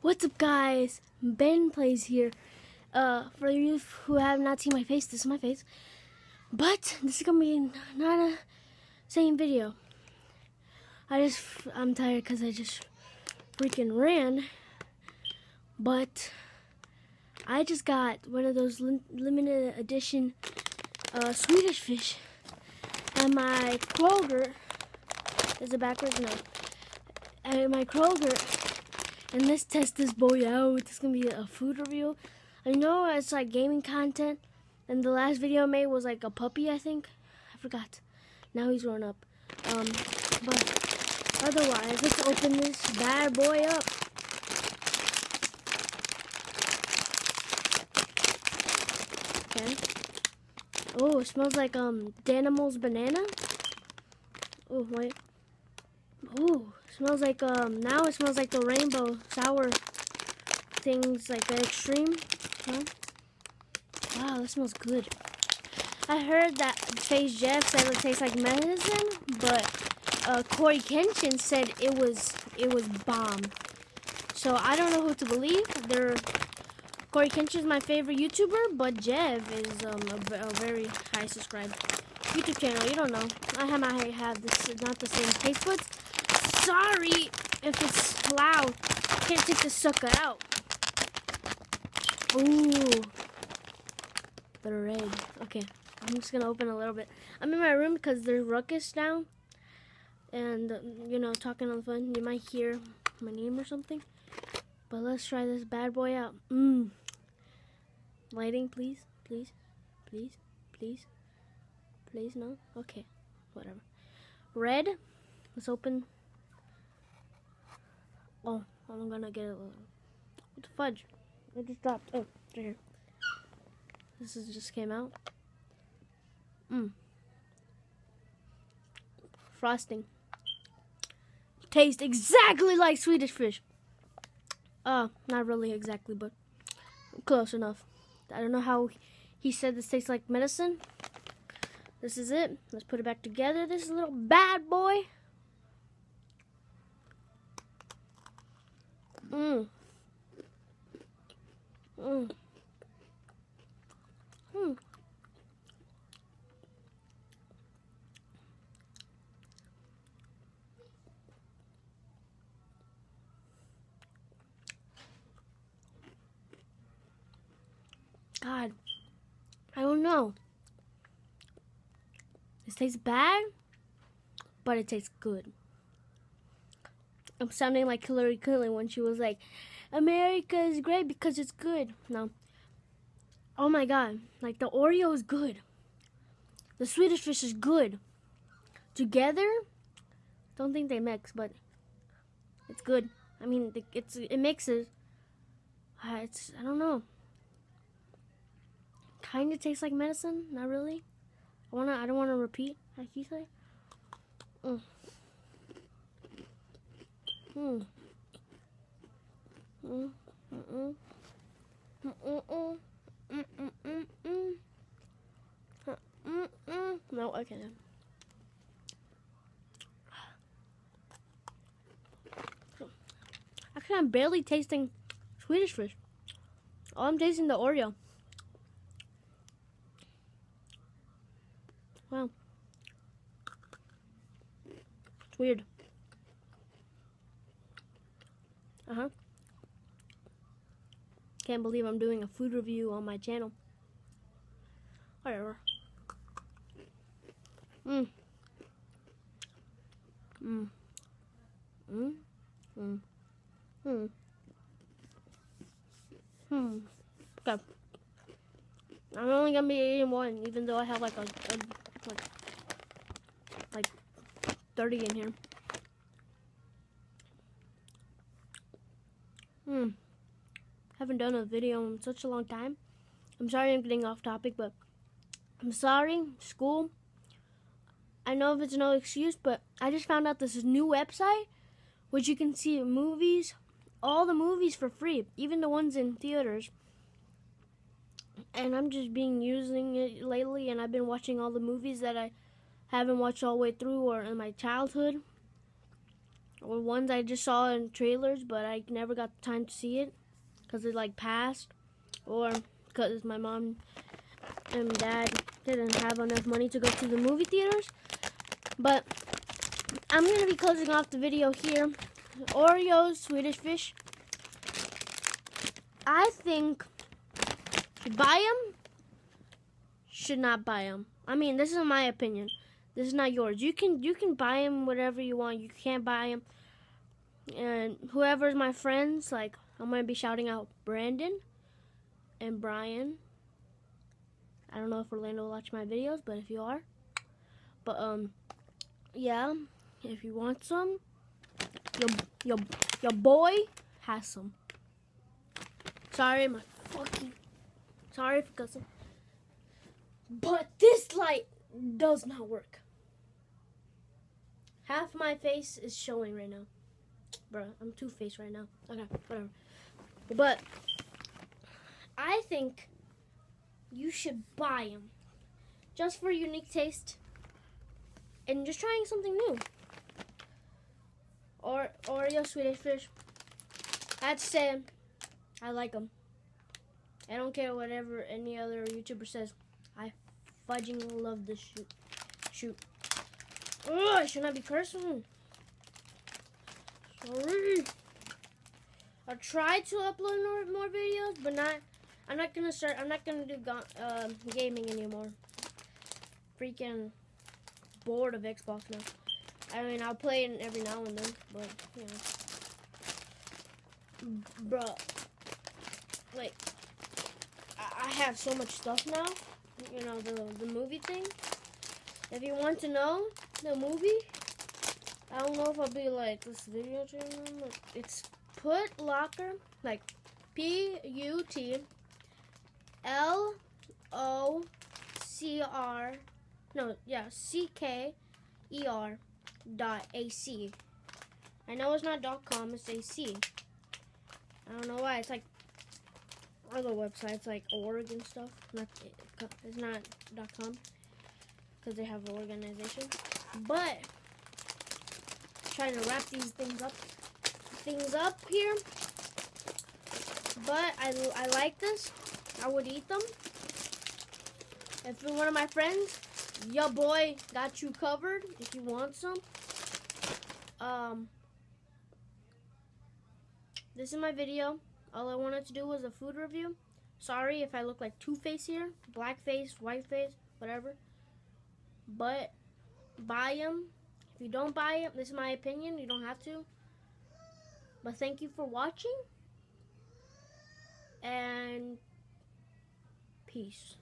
What's up guys? Ben plays here. Uh, for you who have not seen my face, this is my face. But this is gonna be not a same video. I just, I'm tired because I just freaking ran. But I just got one of those lim limited edition uh, Swedish fish. And my Kroger, is it backwards? No. And my Kroger and let's test this boy out. This is gonna be a food review. I know it's like gaming content, and the last video I made was like a puppy, I think. I forgot. Now he's grown up. Um, but otherwise, let's open this bad boy up. Okay. Oh, it smells like um Danimals banana. Oh wait. Smells like um now it smells like the rainbow sour things like the extreme. Huh? Wow, that smells good. I heard that Face Jeff said it tastes like medicine, but uh, Cory Kenshin said it was it was bomb. So I don't know who to believe. They're Cory Kenshin is my favorite YouTuber, but Jeff is um, a, a very high subscribed YouTube channel. You don't know. I have I have this not the same taste buds sorry if it's loud. Can't take the sucker out. Ooh. The red. Okay. I'm just gonna open a little bit. I'm in my room because there's ruckus now. And, you know, talking on the phone. You might hear my name or something. But let's try this bad boy out. Mmm. Lighting, please. Please. Please. Please. Please, no? Okay. Whatever. Red. Let's open Oh, I'm gonna get a little. What the fudge? I just dropped. Oh, right here. This is just came out. Mmm. Frosting. Tastes exactly like Swedish fish. Uh, not really exactly, but close enough. I don't know how he said this tastes like medicine. This is it. Let's put it back together. This little bad boy. Mm. Mm. Mm. God, I don't know. This tastes bad, but it tastes good. I'm sounding like Hillary Clinton when she was like, America is great because it's good. No. Oh my god. Like the Oreo is good. The Swedish fish is good. Together, don't think they mix, but it's good. I mean, it's it mixes. Uh, it's I don't know. Kind of tastes like medicine. Not really. I wanna. I don't wanna repeat. Like you say. Mm. Hmm. Mm. Mm. Mm. Mm. Mm. No, okay. Actually, I'm barely tasting Swedish fish. All I'm tasting the Oreo. Wow. It's weird. Uh-huh. Can't believe I'm doing a food review on my channel. Whatever. Mmm. Mmm. Mmm. Mmm. Mmm. Hmm. Okay. I'm only gonna be eating one, even though I have like a, a like, like 30 in here. Hmm. Haven't done a video in such a long time. I'm sorry I'm getting off topic, but I'm sorry, school. I know if it's no excuse, but I just found out this new website which you can see movies, all the movies for free, even the ones in theaters. And I'm just being using it lately, and I've been watching all the movies that I haven't watched all the way through or in my childhood. Or ones I just saw in trailers, but I never got the time to see it because it like passed, or because my mom and dad didn't have enough money to go to the movie theaters. But I'm gonna be closing off the video here. Oreos, Swedish fish. I think buy them should not buy them. I mean, this is my opinion. This is not yours. You can you can buy them whatever you want. You can't buy them. And whoever's my friends, like I'm gonna be shouting out Brandon and Brian. I don't know if Orlando will watch my videos, but if you are, but um, yeah, if you want some, your your your boy has some. Sorry, my fucking sorry for cussing. But this light does not work. Half my face is showing right now. Bruh, I'm two-faced right now. Okay, whatever. But I think you should buy them. Just for unique taste. And just trying something new. Or Oreo Swedish fish. I'd say I like them. I don't care whatever any other YouTuber says. I fudging love this shoot. Shoot. Oh, I should not be cursing. Sorry. I tried to upload more, more videos, but not. I'm not gonna start. I'm not gonna do uh, gaming anymore. Freaking bored of Xbox now. I mean, I'll play it every now and then, but you know, bro. Like, I, I have so much stuff now. You know, the the movie thing. If you want to know the movie, I don't know if I'll be like this video channel. It's Putlocker, like P U T L O C R, no, yeah, C K E R dot A C. I know it's not dot com, it's A C. I don't know why. It's like other websites like org and stuff. Not it's not dot com because they have organization. But trying to wrap these things up things up here. But I, I like this. I would eat them. If you're one of my friends, your boy got you covered if you want some. Um, this is my video. All I wanted to do was a food review. Sorry if I look like Two-Face here. Black face, white face, whatever. But buy them. If you don't buy them, this is my opinion. You don't have to. But thank you for watching. And peace.